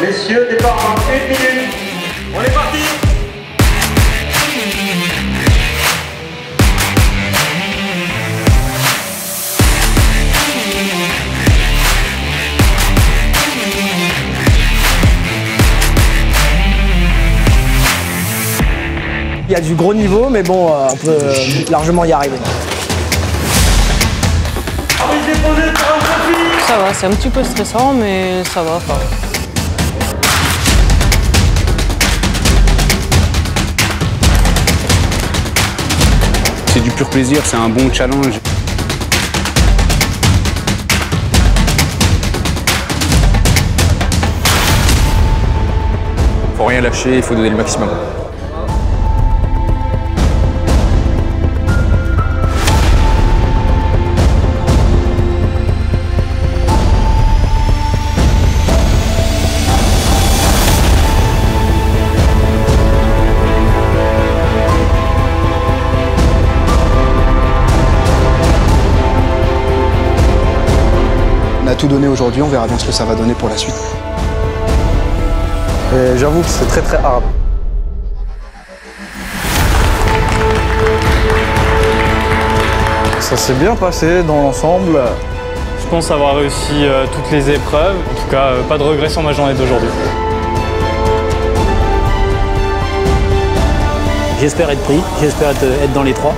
Messieurs, départ en une minute. On est parti Il y a du gros niveau, mais bon, euh, on peut euh, largement y arriver. Ça va, c'est un petit peu stressant, mais ça va. Enfin, C'est du pur plaisir, c'est un bon challenge. Faut rien lâcher, il faut donner le maximum. Tout donné aujourd'hui, on verra bien ce que ça va donner pour la suite. J'avoue que c'est très très hard. Ça s'est bien passé dans l'ensemble. Je pense avoir réussi euh, toutes les épreuves. En tout cas, euh, pas de regrets sur ma journée d'aujourd'hui. J'espère être pris, j'espère être, être dans les trois.